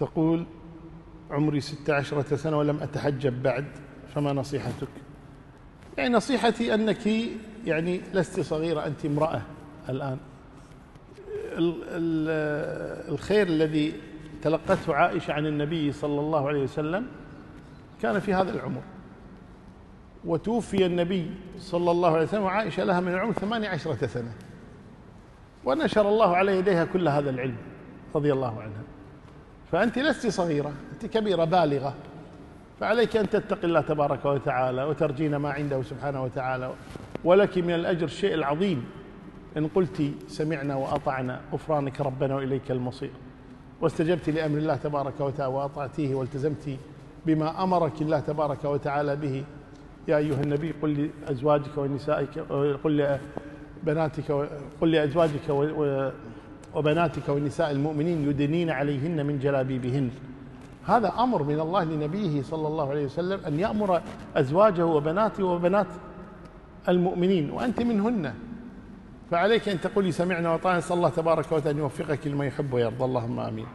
تقول عمري ست عشرة سنة ولم أتحجب بعد فما نصيحتك؟ يعني نصيحتي أنك يعني لست صغيرة أنت امرأة الآن. الخير الذي تلقته عائشة عن النبي صلى الله عليه وسلم كان في هذا العمر. وتوفي النبي صلى الله عليه وسلم وعائشة لها من العمر ثمانية عشرة سنة. ونشر الله على يديها كل هذا العلم رضي الله عنها. فأنت لست صغيرة أنت كبيرة بالغة. فعليك أن تتقي الله تبارك وتعالى وترجين ما عنده سبحانه وتعالى. ولك من الأجر الشيء العظيم. إن قلت سمعنا وأطعنا غفرانك ربنا وإليك المصير. واستجبت لأمر الله تبارك وتعالى وأطعتيه والتزمت بما أمرك الله تبارك وتعالى به. يا أيها النبي قل لأزواجك ونسائك قل لبناتك قل لأزواجك وبناتك ونساء المؤمنين يدنين عليهن من جلابيبهن. هذا أمر من الله لنبيه صلى الله عليه وسلم أن يأمر أزواجه وبناته وبنات المؤمنين وأنت منهن. فعليك أن تقولي سمعنا وطاعنا نسأل الله تبارك وتعالى أن يوفقك لما يحب ويرضى. اللهم آمين.